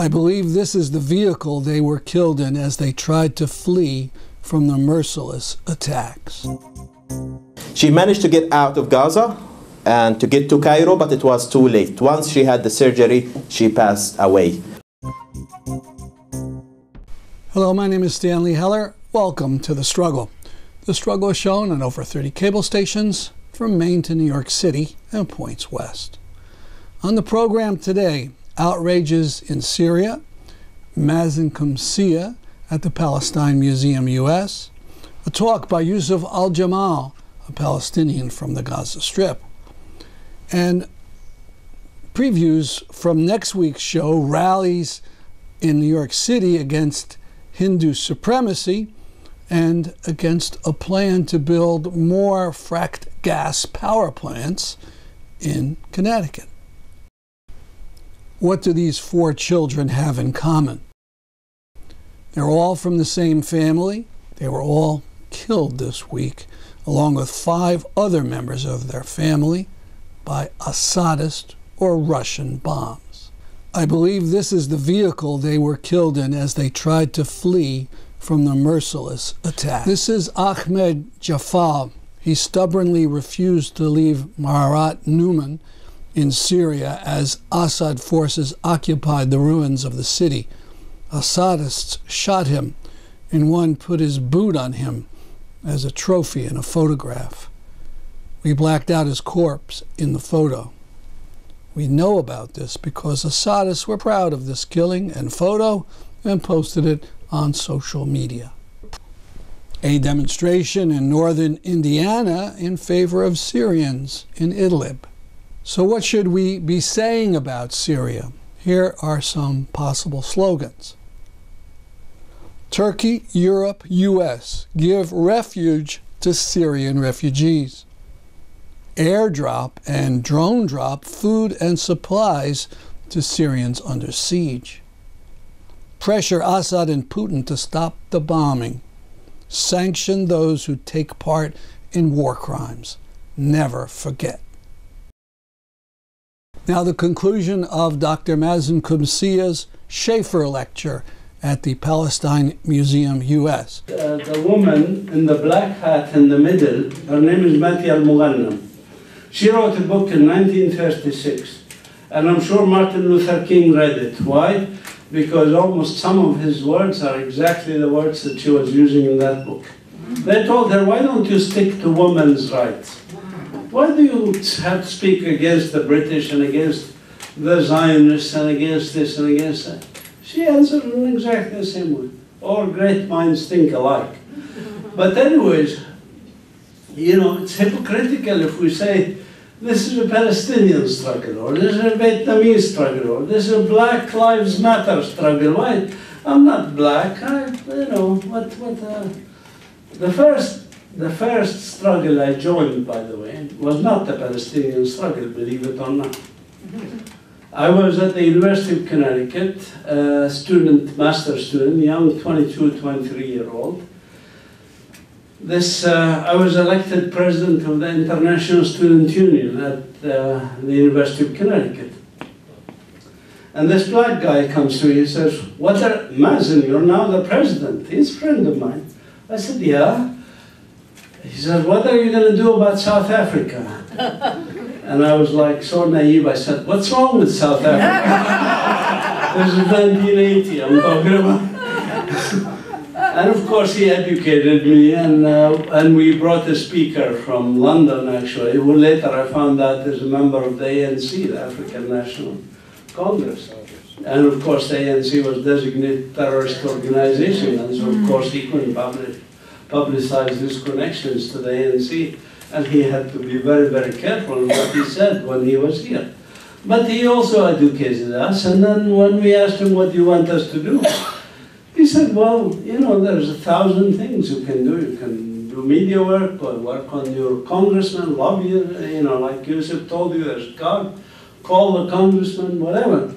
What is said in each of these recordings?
I believe this is the vehicle they were killed in as they tried to flee from the merciless attacks. She managed to get out of Gaza and to get to Cairo, but it was too late. Once she had the surgery, she passed away. Hello, my name is Stanley Heller. Welcome to The Struggle. The Struggle is shown on over 30 cable stations from Maine to New York City and points west. On the program today, outrages in Syria, Mazin Qumsiyeh at the Palestine Museum US, a talk by Yusuf al Jamal, a Palestinian from the Gaza Strip, and previews from next week's show rallies in New York City against Hindu supremacy and against a plan to build more fracked gas power plants in Connecticut. What do these four children have in common? They're all from the same family. They were all killed this week, along with five other members of their family, by Assadist or Russian bombs. I believe this is the vehicle they were killed in as they tried to flee from the merciless attack. This is Ahmed Jafal. He stubbornly refused to leave Maharat Numan in Syria as Assad forces occupied the ruins of the city. Assadists shot him, and one put his boot on him as a trophy in a photograph. We blacked out his corpse in the photo. We know about this because Assadists were proud of this killing and photo and posted it on social media. A demonstration in northern Indiana in favor of Syrians in Idlib. So, what should we be saying about Syria? Here are some possible slogans Turkey, Europe, U.S. give refuge to Syrian refugees. Airdrop and drone drop food and supplies to Syrians under siege. Pressure Assad and Putin to stop the bombing. Sanction those who take part in war crimes. Never forget. Now, the conclusion of Dr. Mazin Qumsiyeh's Shafer lecture at the Palestine Museum, U.S. Uh, the woman in the black hat in the middle, her name is Matiel Mughannam. She wrote a book in 1936, and I'm sure Martin Luther King read it. Why? Because almost some of his words are exactly the words that she was using in that book. They told her, why don't you stick to women's rights? Why do you have to speak against the British and against the Zionists and against this and against that? She answered in exactly the same way. All great minds think alike. But anyways, you know, it's hypocritical if we say this is a Palestinian struggle, or this is a Vietnamese struggle, or this is a Black Lives Matter struggle. Why? I'm not black. I, you know, what, what, uh, the first, the first struggle I joined, by the way, was not the Palestinian struggle, believe it or not. I was at the University of Connecticut, a student, master student, young 22, 23 year old. This, uh, I was elected president of the International Student Union at uh, the University of Connecticut. And this black guy comes to me, and says, what are, Mazin, you're now the president. He's a friend of mine. I said, yeah. He said, what are you going to do about South Africa? and I was like so naive, I said, what's wrong with South Africa? this is 1980 I'm talking about. And of course, he educated me, and, uh, and we brought a speaker from London, actually. Later, I found out he's a member of the ANC, the African National Congress. And of course, the ANC was designated terrorist organization, and so of course he couldn't publish, publicize his connections to the ANC, and he had to be very, very careful in what he said when he was here. But he also educated us, and then when we asked him, what do you want us to do? He said, well, you know, there's a thousand things you can do. You can do media work or work on your congressman, lobby, you know, like Yusuf told you, there's God, call the congressman, whatever.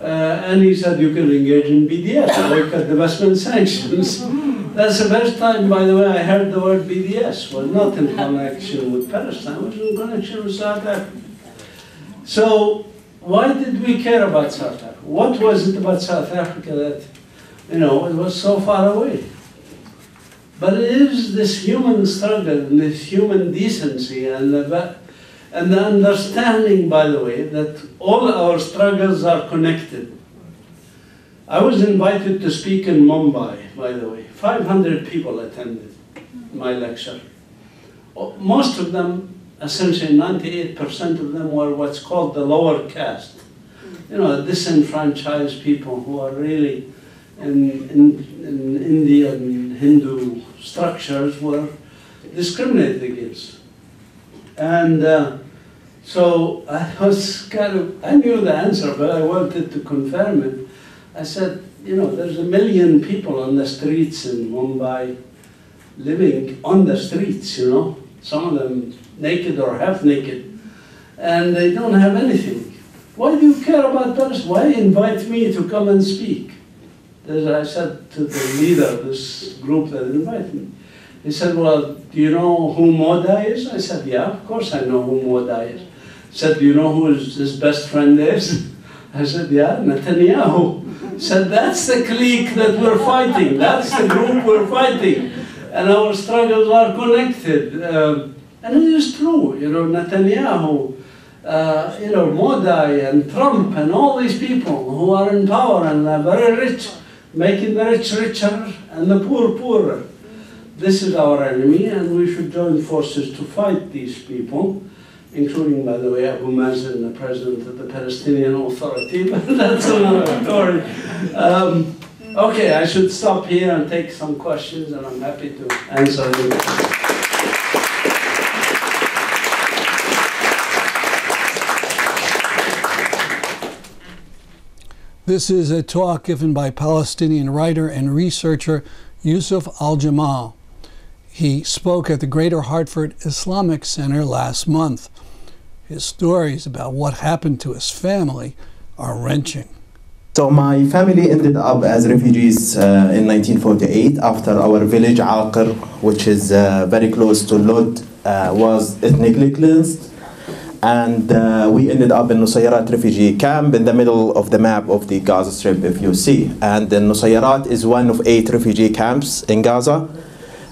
Uh, and he said you can engage in BDS, boycott divestment sanctions. That's the first time, by the way, I heard the word BDS. Well, not in connection with Palestine, it was in connection with South Africa. So why did we care about South Africa? What was it about South Africa that, you know, it was so far away? But it is this human struggle and this human decency and the, and the understanding, by the way, that all our struggles are connected. I was invited to speak in Mumbai, by the way. 500 people attended my lecture. Most of them, essentially 98% of them, were what's called the lower caste. You know, disenfranchised people who are really in, in, in Indian Hindu structures were discriminated against. And uh, so I was kind of, I knew the answer, but I wanted to confirm it. I said, you know, there's a million people on the streets in Mumbai living on the streets, you know, some of them naked or half naked, and they don't have anything. Why do you care about those? Why invite me to come and speak? As I said to the leader of this group that invited me, he said, well, do you know who Modi is? I said, yeah, of course I know who Modi is. He said, do you know who his, his best friend is? I said, yeah, Netanyahu. Said, that's the clique that we're fighting. That's the group we're fighting. And our struggles are connected. Uh, and it is true, you know, Netanyahu, uh, you know, Modi and Trump and all these people who are in power and are very rich, making the rich richer and the poor poorer. This is our enemy, and we should join forces to fight these people, including, by the way, Abu Mazen, the president of the Palestinian Authority, but that's another story. Um, okay, I should stop here and take some questions, and I'm happy to answer them. This is a talk given by Palestinian writer and researcher Yusuf Al Jamal. He spoke at the Greater Hartford Islamic Center last month. His stories about what happened to his family are wrenching. So my family ended up as refugees uh, in 1948 after our village Aqir, which is uh, very close to Lod, uh, was ethnically cleansed and uh, we ended up in Nusayrat refugee camp in the middle of the map of the Gaza Strip, if you see. And Nusayrat is one of eight refugee camps in Gaza.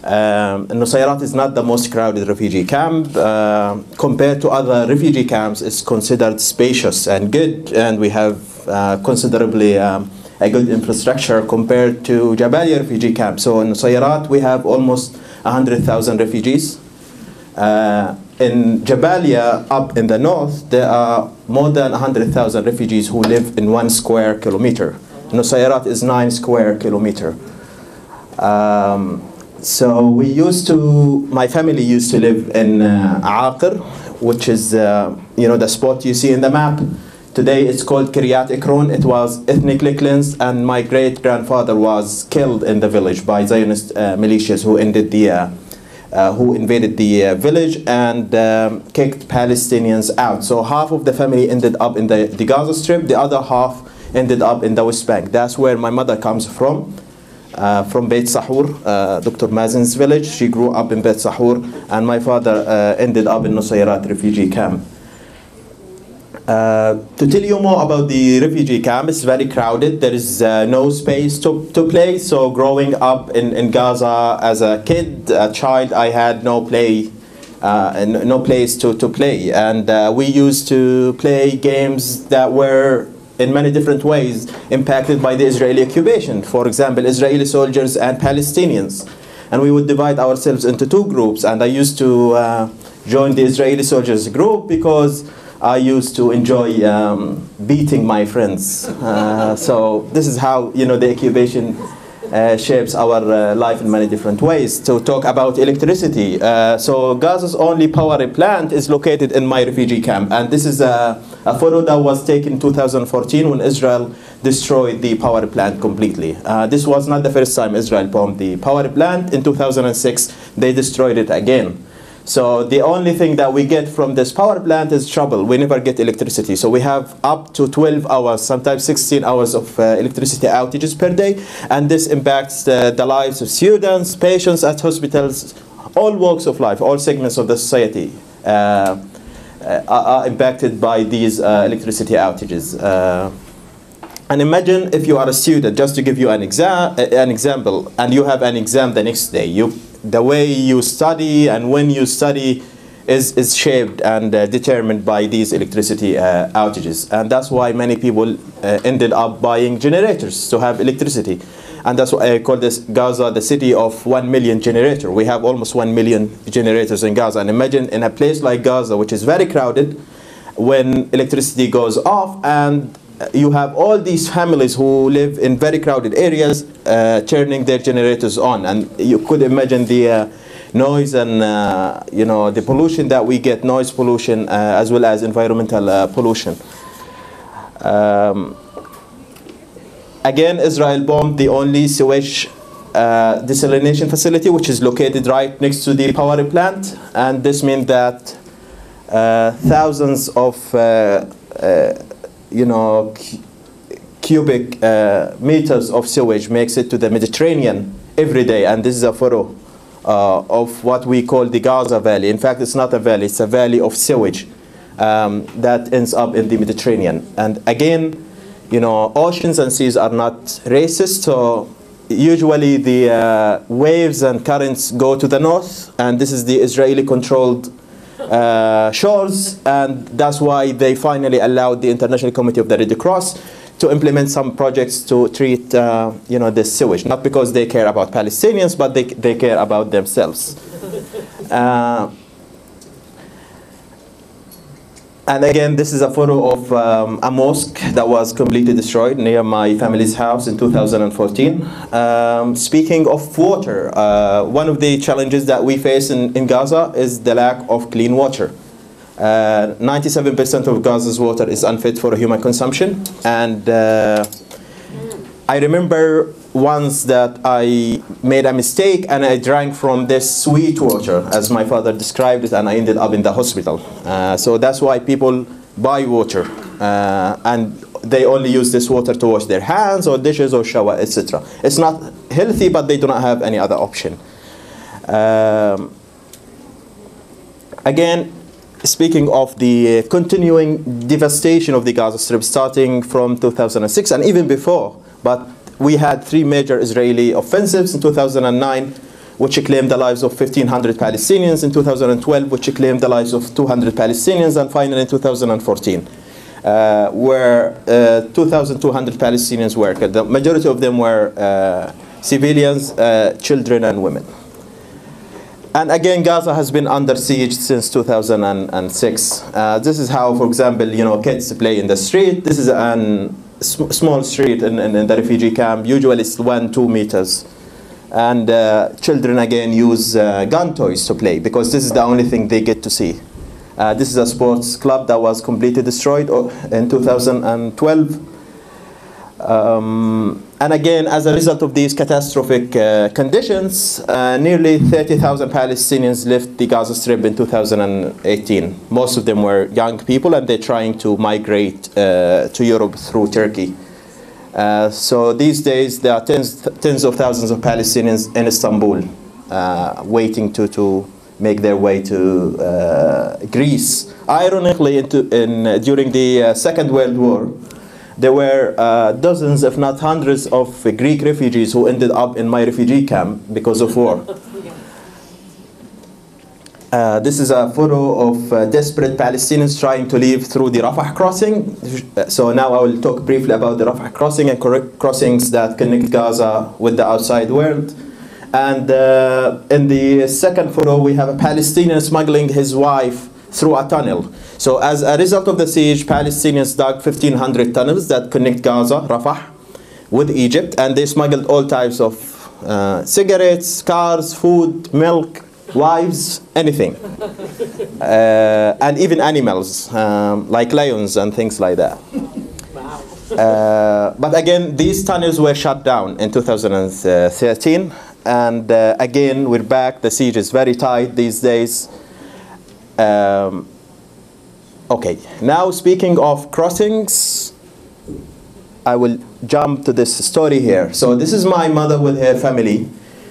Um, Nusayrat is not the most crowded refugee camp. Uh, compared to other refugee camps, it's considered spacious and good, and we have uh, considerably um, a good infrastructure compared to Jabalia refugee camp. So in Nusayrat, we have almost 100,000 refugees. Uh, in Jabalia, up in the north, there are more than 100,000 refugees who live in one square kilometer. Nusayrat is nine square kilometer. Um, so we used to, my family used to live in uh, Aqir, which is, uh, you know, the spot you see in the map. Today it's called Kiryat Ekron. It was ethnically cleansed, and my great grandfather was killed in the village by Zionist uh, militias who ended the uh, uh, who invaded the uh, village and um, kicked Palestinians out. So half of the family ended up in the, the Gaza Strip, the other half ended up in the West Bank. That's where my mother comes from. Uh, from Beit Sahur, uh, Dr. Mazin's village. She grew up in Beit Sahur, and my father uh, ended up in Nusayrat refugee camp. Uh, to tell you more about the refugee camp, it's very crowded. There is uh, no space to, to play. So growing up in, in Gaza as a kid, a child, I had no play, uh, no place to, to play. And we used to play games that were in many different ways impacted by the Israeli occupation. For example, Israeli soldiers and Palestinians. And we would divide ourselves into two groups. And I used to uh, join the Israeli soldiers group because I used to enjoy um, beating my friends. Uh, so this is how you know the occupation uh, shapes our uh, life in many different ways. To talk about electricity, uh, so Gaza's only power plant is located in my refugee camp, and this is a, a photo that was taken in 2014 when Israel destroyed the power plant completely. Uh, this was not the first time Israel bombed the power plant. In 2006, they destroyed it again. So the only thing that we get from this power plant is trouble. We never get electricity. So we have up to 12 hours, sometimes 16 hours of uh, electricity outages per day. And this impacts the, the lives of students, patients at hospitals, all walks of life, all segments of the society. Uh, uh, are impacted by these uh, electricity outages. Uh, and imagine if you are a student, just to give you an, exam, an example, and you have an exam the next day. You, the way you study and when you study is, is shaped and uh, determined by these electricity uh, outages. And that's why many people uh, ended up buying generators to have electricity. And that's why I call this Gaza the city of 1 million generator. We have almost 1 million generators in Gaza. And imagine in a place like Gaza, which is very crowded, when electricity goes off and you have all these families who live in very crowded areas uh, turning their generators on. And you could imagine the uh, noise and uh, you know the pollution that we get, noise pollution, uh, as well as environmental uh, pollution. Um, Again, Israel bombed the only sewage uh, desalination facility, which is located right next to the power plant, and this means that uh, thousands of, uh, uh you know, cubic uh, meters of sewage makes it to the Mediterranean every day, and this is a photo uh, of what we call the Gaza Valley. In fact, it's not a valley; it's a valley of sewage um, that ends up in the Mediterranean. And again, you know, oceans and seas are not racist, so usually the uh, waves and currents go to the north, and this is the Israeli-controlled uh, shores, and that's why they finally allowed the International Committee of the Red Cross to implement some projects to treat, uh, you know, the sewage. Not because they care about Palestinians, but they, they care about themselves. Uh, and again, this is a photo of um, a mosque that was completely destroyed near my family's house in 2014. Um, speaking of water, uh, one of the challenges that we face in, in Gaza is the lack of clean water. 97% uh, of Gaza's water is unfit for human consumption. And uh, I remember once that I made a mistake and I drank from this sweet water, as my father described it, and I ended up in the hospital. Uh, so that's why people buy water, uh, and they only use this water to wash their hands or dishes or shower, etc. It's not healthy, but they do not have any other option. Um, again, speaking of the continuing devastation of the Gaza Strip starting from 2006 and even before, but we had three major Israeli offensives in 2009, which claimed the lives of 1,500 Palestinians, in 2012, which claimed the lives of 200 Palestinians, and finally in 2014. Uh, where uh, 2,200 Palestinians were killed. The majority of them were uh, civilians, uh, children, and women. And again, Gaza has been under siege since 2006. Uh, this is how, for example, you know, kids play in the street. This is an small street in, in, in, the refugee camp, usually it's one, two meters. And uh, children again use uh, gun toys to play because this is the only thing they get to see. Uh, this is a sports club that was completely destroyed uh, in 2012. Um, and again, as a result of these catastrophic uh, conditions, uh, nearly 30,000 Palestinians left the Gaza Strip in 2018. Most of them were young people, and they're trying to migrate uh, to Europe through Turkey. Uh, so these days, there are tens, tens of thousands of Palestinians in Istanbul uh, waiting to, to make their way to uh, Greece. Ironically, into, in, during the Second World War, there were uh, dozens, if not hundreds, of Greek refugees who ended up in my refugee camp because of war. Uh, this is a photo of uh, desperate Palestinians trying to leave through the Rafah crossing. So now I will talk briefly about the Rafah crossing and crossings that connect Gaza with the outside world. And uh, in the second photo, we have a Palestinian smuggling his wife through a tunnel. So as a result of the siege, Palestinians dug 1,500 tunnels that connect Gaza, Rafah, with Egypt, and they smuggled all types of uh, cigarettes, cars, food, milk, wives, anything. Uh, and even animals, um, like lions and things like that. Uh, but again, these tunnels were shut down in 2013. And uh, again, we're back. The siege is very tight these days. Um, okay, now speaking of crossings, I will jump to this story here. So this is my mother with her family.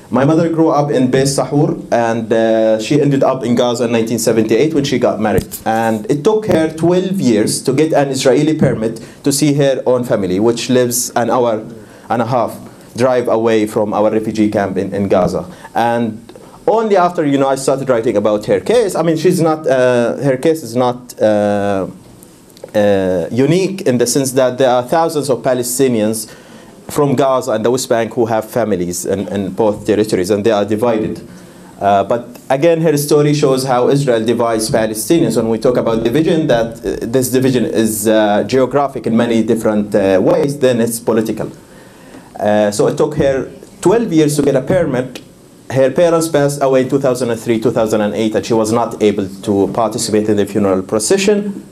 My mother grew up in Beit Sahur and uh, she ended up in Gaza in 1978 when she got married. And it took her 12 years to get an Israeli permit to see her own family, which lives an hour and a half drive away from our refugee camp in, in Gaza. And only after you know I started writing about her case. I mean, she's not uh, her case is not uh, uh, unique in the sense that there are thousands of Palestinians from Gaza and the West Bank who have families in, in both territories, and they are divided. Uh, but again, her story shows how Israel divides Palestinians. When we talk about division, that uh, this division is uh, geographic in many different ways, then it's political. so it took her 12 years to get a permit her parents passed away in 2003, 2008, and she was not able to participate in the funeral procession.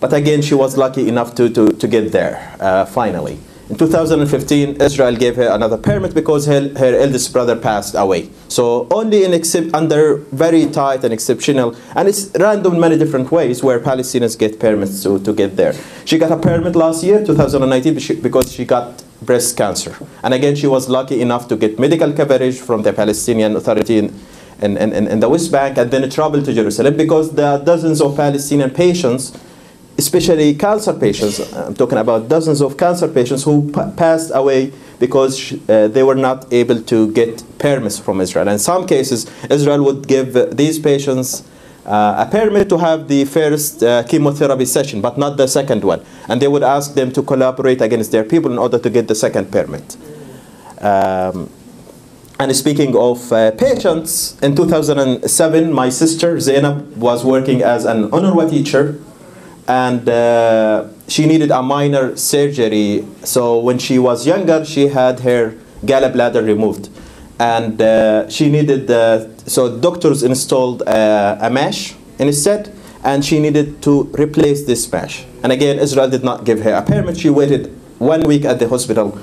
But again, she was lucky enough to, to, to get there, uh, finally. In 2015, Israel gave her another permit because her, her eldest brother passed away. So only in except under very tight and exceptional, and it's random in many different ways where Palestinians get permits to, to get there. She got a permit last year, 2019, because she got breast cancer. And again, she was lucky enough to get medical coverage from the Palestinian Authority in, in, in, in the West Bank and then travel to Jerusalem because there are dozens of Palestinian patients especially cancer patients. I'm talking about dozens of cancer patients who passed away because uh, they were not able to get permits from Israel. In some cases, Israel would give these patients a permit to have the first uh, chemotherapy session, but not the second one. And they would ask them to collaborate against their people in order to get the second permit. Um, and speaking of uh, patients, in 2007, my sister Zainab was working as an UNRWA teacher and uh, she needed a minor surgery. So when she was younger, she had her gallbladder removed, and uh, she needed. So doctors installed uh, a mesh instead, and she needed to replace this mesh. And again, Israel did not give her a permit. She waited one week at the hospital.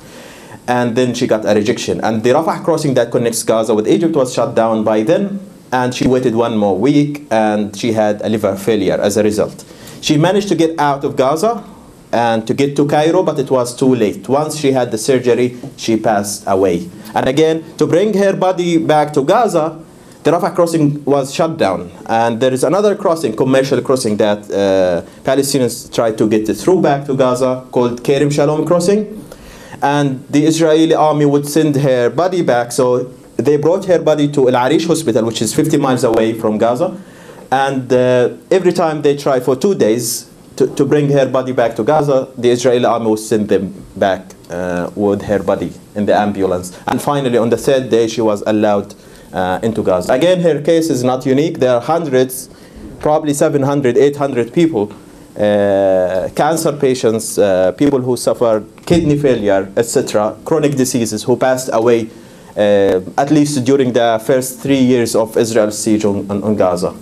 And then she got a rejection. And the Rafah crossing that connects Gaza with Egypt was shut down by then. And she waited one more week and she had a liver failure as a result. She managed to get out of Gaza and to get to Cairo, but it was too late. Once she had the surgery, she passed away. And again, to bring her body back to Gaza, the Rafah crossing was shut down. And there is another crossing, commercial crossing, that uh, Palestinians tried to get through back to Gaza called Kerem Shalom crossing. And the Israeli army would send her body back. So they brought her body to El Arish Hospital, which is 50 miles away from Gaza. And uh, every time they try for two days to, to bring her body back to Gaza, the Israeli army would send them back uh, with her body in the ambulance. And finally, on the third day, she was allowed uh, into Gaza. Again, her case is not unique. There are hundreds, probably 700, 800 people, uh, cancer patients, uh, people who suffered kidney failure, etc., chronic diseases who passed away uh, at least during the first three years of Israel's siege on, on, on Gaza.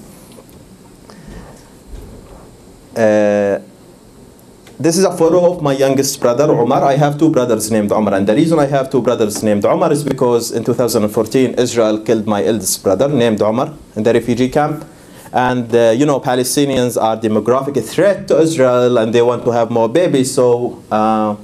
This is a photo of my youngest brother, Omar. I have two brothers named Omar. And the reason I have two brothers named Omar is because in 2014, Israel killed my eldest brother named Omar in the refugee camp. And, uh, you know, Palestinians are demographic threat to Israel and they want to have more babies. So uh,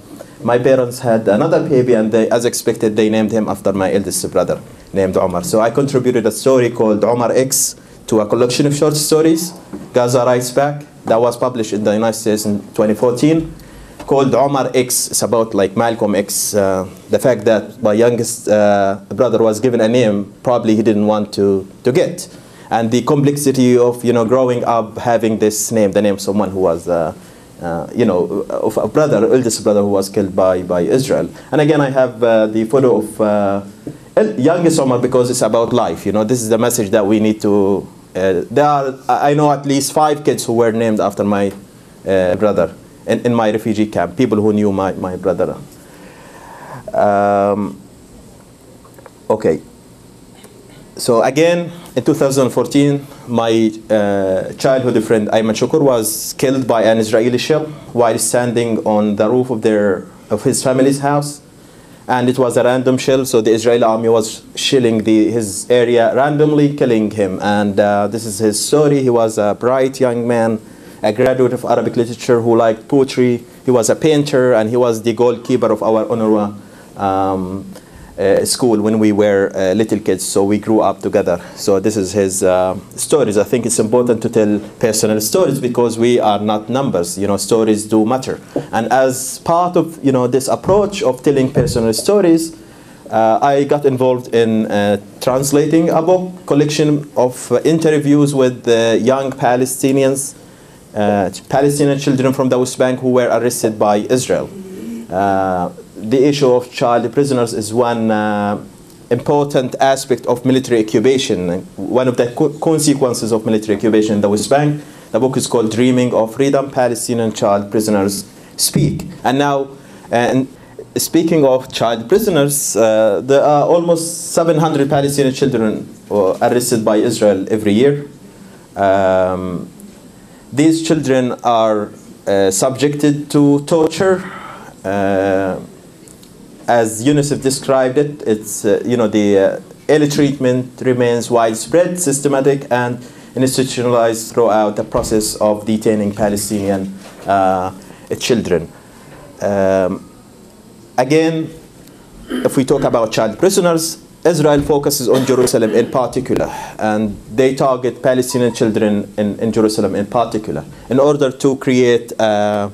my parents had another baby and they, as expected, they named him after my eldest brother named Omar. So I contributed a story called Omar X to a collection of short stories, Gaza Writes Back that was published in the United States in 2014 called Omar X. It's about like Malcolm X. Uh, the fact that my youngest uh, brother was given a name probably he didn't want to, to get. And the complexity of you know growing up having this name, the name of someone who was uh, uh you know of a brother, eldest brother who was killed by, by Israel. And again, I have uh, the photo of uh, youngest Omar because it's about life. You know, this is the message that we need to uh, there are, I know at least five kids who were named after my uh, brother in, in my refugee camp, people who knew my, my brother. Um, okay. So again, in 2014, my uh, childhood friend Ayman Shukur was killed by an Israeli shell while standing on the roof of, their, of his family's house and it was a random shell. So the Israeli army was shelling the, his area randomly, killing him. And uh, this is his story. He was a bright young man, a graduate of Arabic literature who liked poetry. He was a painter, and he was the goalkeeper of our UNRWA um, uh, school when we were uh, little kids, so we grew up together. So this is his uh, stories. I think it's important to tell personal stories because we are not numbers. You know, stories do matter. And as part of you know this approach of telling personal stories, uh, I got involved in uh, translating a book collection of uh, interviews with young Palestinians, Palestinian children from the West Bank who were arrested by Israel. The issue of child prisoners is one uh, important aspect of military occupation, one of the co- consequences of military occupation in the West Bank. The book is called Dreaming of Freedom Palestinian Child Prisoners Speak. And now, and speaking of child prisoners, uh, there are almost 700 Palestinian children arrested by Israel every year. Um, these children are uh, subjected to torture. Uh, as UNICEF described it, it's uh, you know the uh, ill treatment remains widespread, systematic, and institutionalized throughout the process of detaining Palestinian uh, children. Um, again, if we talk about child prisoners, Israel focuses on Jerusalem in particular, and they target Palestinian children in, in Jerusalem in particular, in order to create uh,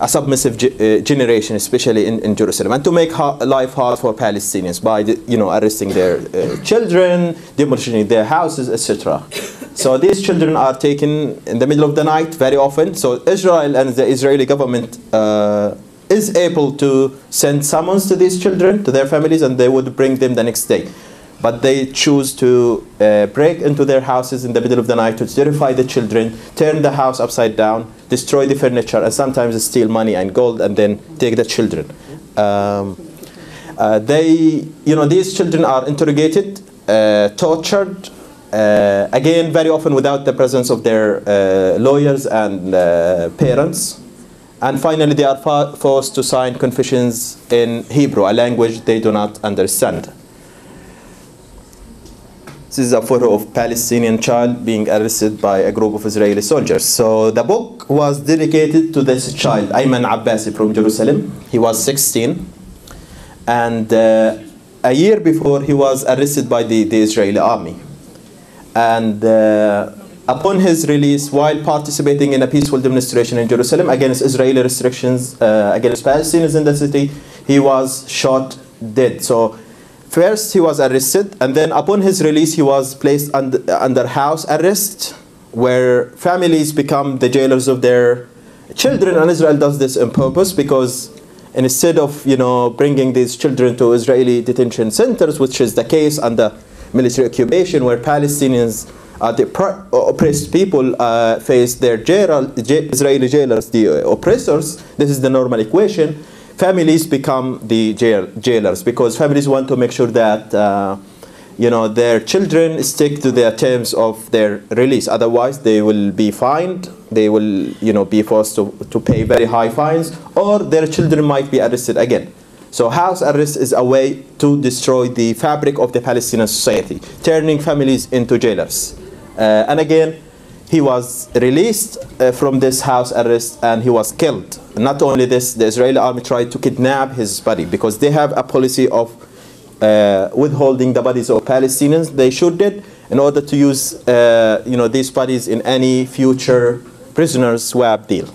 a submissive ge- uh, generation, especially in, in Jerusalem, and to make ha- life hard for Palestinians by you know arresting their uh, children, demolishing their houses, etc. So these children are taken in the middle of the night very often. So Israel and the Israeli government uh, is able to send summons to these children, to their families, and they would bring them the next day. But they choose to uh, break into their houses in the middle of the night to terrify the children, turn the house upside down, destroy the furniture, and sometimes steal money and gold, and then take the children. Um, uh, they, you know, these children are interrogated, uh, tortured, uh, again, very often without the presence of their uh, lawyers and uh, parents. And finally, they are forced to sign confessions in Hebrew, a language they do not understand. This is a photo of Palestinian child being arrested by a group of Israeli soldiers. So the book was dedicated to this child, Ayman Abbasi from Jerusalem. He was 16. And uh, a year before, he was arrested by the, the Israeli army. And uh, upon his release, while participating in a peaceful demonstration in Jerusalem against Israeli restrictions uh, against Palestinians in the city, he was shot dead. So first he was arrested, and then upon his release, he was placed under, under house arrest, where families become the jailers of their children. And Israel does this on purpose because instead of you know bringing these children to Israeli detention centers, which is the case under military occupation, where Palestinians uh, the oppressed people uh, face their Israeli jailers, the oppressors. This is the normal equation. Families become the jail, jailers because families want to make sure that uh, you know their children stick to the terms of their release. Otherwise, they will be fined. They will you know be forced to, to pay very high fines, or their children might be arrested again. So house arrest is a way to destroy the fabric of the Palestinian society, turning families into jailers. Uh, and again, he was released uh, from this house arrest and he was killed. Not only this, the Israeli army tried to kidnap his body because they have a policy of uh, withholding the bodies of Palestinians. They shoot it in order to use uh, you know, these bodies in any future prisoners swap deal.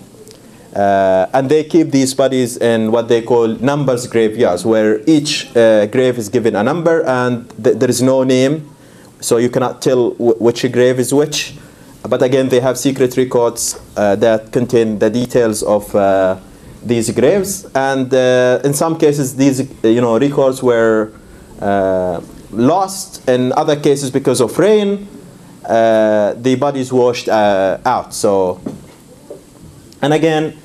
Uh, and they keep these bodies in what they call numbers graveyards, where each uh, grave is given a number and th- there is no name, so you cannot tell which grave is which. But again, they have secret records uh, that contain the details of uh, these graves, and uh, in some cases, these uh, you know records were uh, lost. In other cases, because of rain, uh, the bodies washed out. So, and again,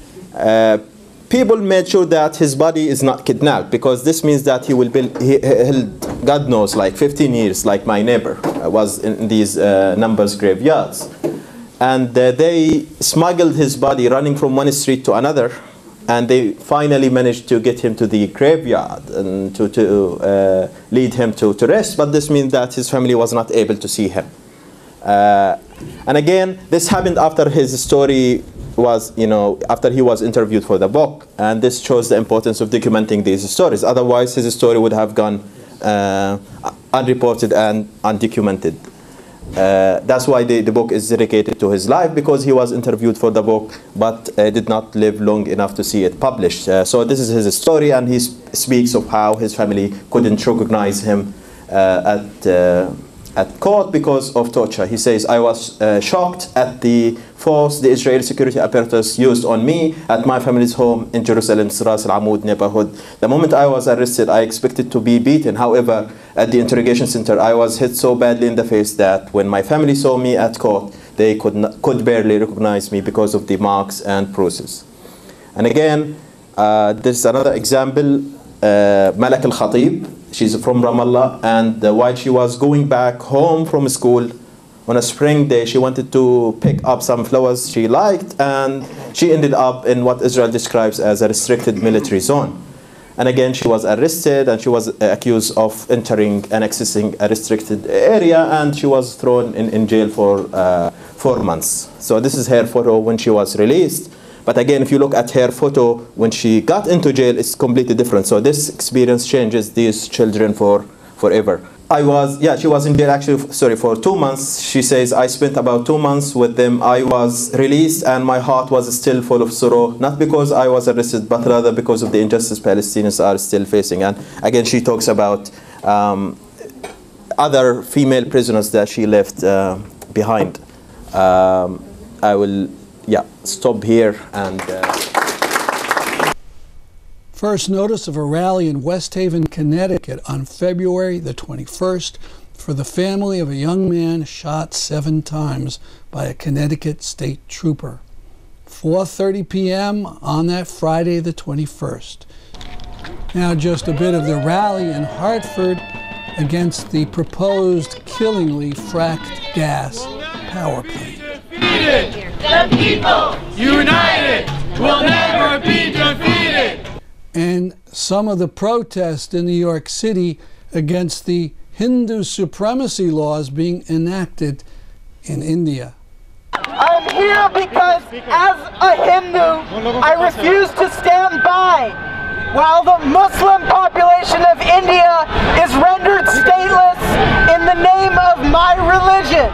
people made sure that his body is not kidnapped because this means that he will be he, held, God knows, like 15 years, like my neighbor uh, was in these uh, numbers graveyards. And uh, they smuggled his body running from one street to another. And they finally managed to get him to the graveyard and to, to uh, lead him to, to rest. But this means that his family was not able to see him. Uh, and again, this happened after his story was, you know, after he was interviewed for the book. And this shows the importance of documenting these stories. Otherwise, his story would have gone uh, unreported and undocumented. Uh, that's why the, the book is dedicated to his life because he was interviewed for the book but uh, did not live long enough to see it published. Uh, so this is his story and he sp- speaks of how his family couldn't recognize him uh, at uh, at court because of torture. He says, I was uh, shocked at the force the Israeli security apparatus used on me at my family's home in Jerusalem's Ras Al Amud neighborhood. The moment I was arrested, I expected to be beaten. However, at the interrogation center, I was hit so badly in the face that when my family saw me at court, they could, not, could barely recognize me because of the marks and bruises. And again, uh, this is another example, uh, Malak al Khatib, She's from Ramallah, and uh, while she was going back home from school on a spring day, she wanted to pick up some flowers she liked, and she ended up in what Israel describes as a restricted military zone. And again, she was arrested and she was accused of entering and accessing a restricted area, and she was thrown in, in jail for uh, four months. So, this is her photo when she was released. But again, if you look at her photo when she got into jail, it's completely different. So this experience changes these children for forever. I was, yeah, she was in jail actually, sorry, for two months. She says, I spent about two months with them. I was released and my heart was still full of sorrow, not because I was arrested, but rather because of the injustice Palestinians are still facing. And again, she talks about um, other female prisoners that she left uh, behind. Um, I will yeah, stop here and. Uh... First notice of a rally in West Haven, Connecticut on February the 21st for the family of a young man shot seven times by a Connecticut state trooper. 4:30 p.m. on that Friday the 21st. Now just a bit of the rally in Hartford against the proposed Killingly fracked gas power plant defeated. The people united will never be defeated. And some of the protests in New York City against the Hindu supremacy laws being enacted in India. I'm here because, as a Hindu, I refuse to stand by while the Muslim population of India is rendered stateless in the name of my religion.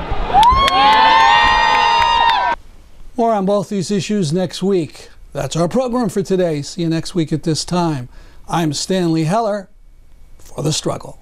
More on both these issues next week. That's our program for today. See you next week at this time. I'm Stanley Heller for The Struggle.